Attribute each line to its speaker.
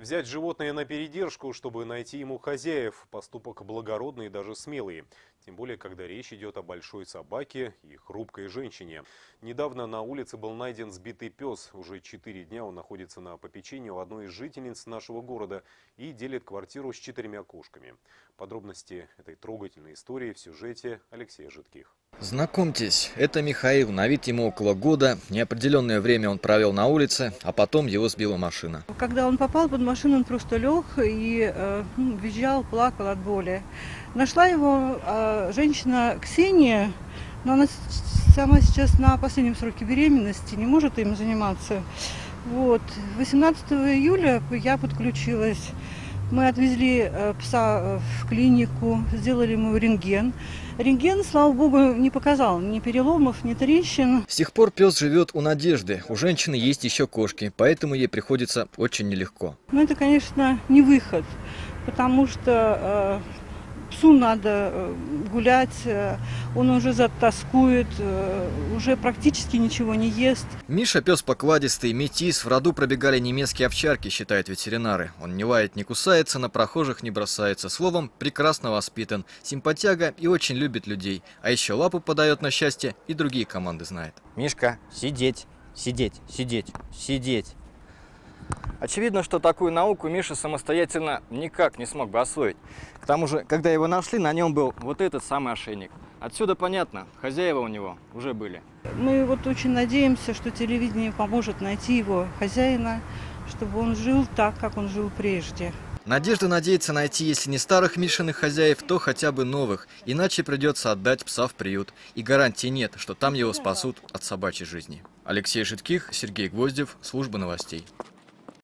Speaker 1: Взять животное на передержку, чтобы найти ему хозяев – поступок благородный и даже смелый. Тем более, когда речь идет о большой собаке и хрупкой женщине. Недавно на улице был найден сбитый пес. Уже четыре дня он находится на попечении у одной из жительниц нашего города и делит квартиру с четырьмя кошками. Подробности этой трогательной истории в сюжете Алексея Житких.
Speaker 2: Знакомьтесь, это Михаил, на вид ему около года. Неопределенное время он провел на улице, а потом его сбила машина.
Speaker 3: Когда он попал под машину, он просто лег и э, ну, визжал, плакал от боли. Нашла его э, женщина Ксения, но она сама сейчас на последнем сроке беременности, не может им заниматься. Вот. 18 июля я подключилась. Мы отвезли э, пса э, в клинику, сделали ему рентген. Рентген, слава богу, не показал ни переломов, ни трещин.
Speaker 2: С тех пор пес живет у Надежды. У женщины есть еще кошки, поэтому ей приходится очень нелегко.
Speaker 3: Ну, это, конечно, не выход, потому что э, псу надо э, гулять, э, он уже затаскует, э, уже практически ничего не ест.
Speaker 2: Миша пес покладистый, метис, в роду пробегали немецкие овчарки, считают ветеринары. Он не лает, не кусается, на прохожих не бросается. Словом, прекрасно воспитан, симпатяга и очень любит людей. А еще лапу подает на счастье и другие команды знает.
Speaker 4: Мишка, сидеть, сидеть, сидеть, сидеть. Очевидно, что такую науку Миша самостоятельно никак не смог бы освоить. К тому же, когда его нашли, на нем был вот этот самый ошейник. Отсюда понятно, хозяева у него уже были.
Speaker 3: Мы вот очень надеемся, что телевидение поможет найти его хозяина, чтобы он жил так, как он жил прежде.
Speaker 2: Надежда надеется найти, если не старых Мишиных хозяев, то хотя бы новых, иначе придется отдать пса в приют. И гарантии нет, что там его спасут от собачьей жизни. Алексей Житких, Сергей Гвоздев, служба новостей.